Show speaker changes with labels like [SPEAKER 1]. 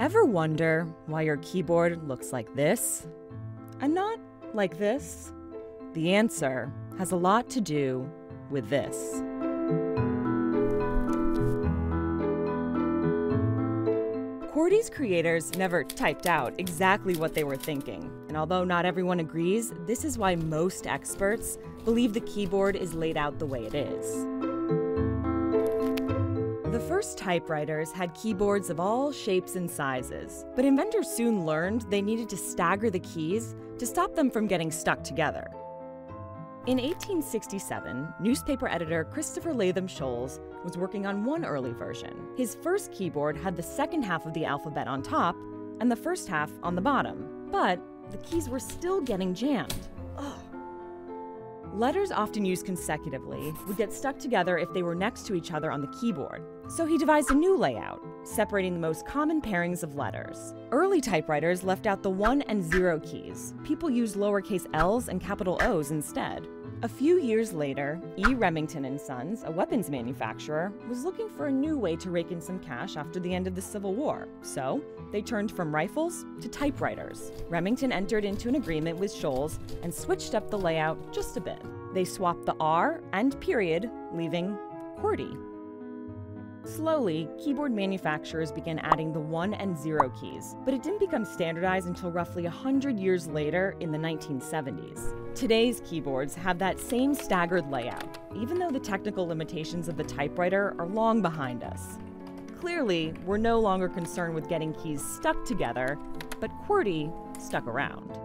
[SPEAKER 1] Ever wonder why your keyboard looks like this and not like this? The answer has a lot to do with this. QWERTY's creators never typed out exactly what they were thinking, and although not everyone agrees, this is why most experts believe the keyboard is laid out the way it is. First typewriters had keyboards of all shapes and sizes, but inventors soon learned they needed to stagger the keys to stop them from getting stuck together. In 1867, newspaper editor Christopher Latham Sholes was working on one early version. His first keyboard had the second half of the alphabet on top and the first half on the bottom, but the keys were still getting jammed. Ugh. Letters often used consecutively would get stuck together if they were next to each other on the keyboard, so he devised a new layout, separating the most common pairings of letters. Early typewriters left out the 1 and 0 keys. People used lowercase l's and capital O's instead. A few years later, E. Remington and Sons, a weapons manufacturer, was looking for a new way to rake in some cash after the end of the Civil War. So, they turned from rifles to typewriters. Remington entered into an agreement with Sholes and switched up the layout just a bit. They swapped the R and period, leaving QWERTY. Slowly, keyboard manufacturers began adding the 1 and 0 keys, but it didn't become standardized until roughly 100 years later in the 1970s. Today's keyboards have that same staggered layout, even though the technical limitations of the typewriter are long behind us. Clearly, we're no longer concerned with getting keys stuck together, but QWERTY stuck around.